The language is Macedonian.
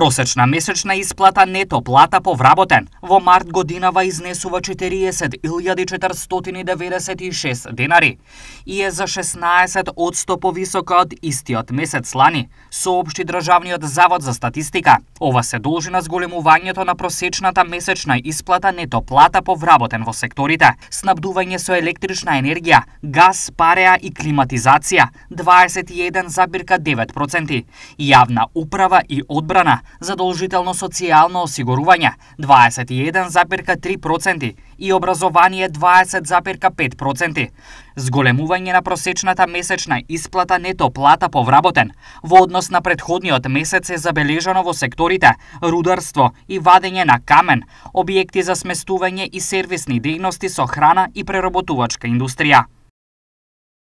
Просечна месечна исплата нето плата по вработен во март годинава изнесува 40.496 денари. И е за 16 од повисока од истиот месец лани, соопшти Државниот завод за статистика. Ова се должи на зголемувањето на просечната месечна исплата нето плата по вработен во секторите, снабдување со електрична енергија, газ, пареа и климатизација 21,9%, јавна управа и одбрана задолжително социјално осигурување 21,3% и образование 20,5%. Зголемување на просечната месечна исплата нето плата по вработен во однос на предходниот месец е забележано во секторите рударство и вадење на камен, објекти за сместување и сервисни дејности со храна и преработувачка индустрија.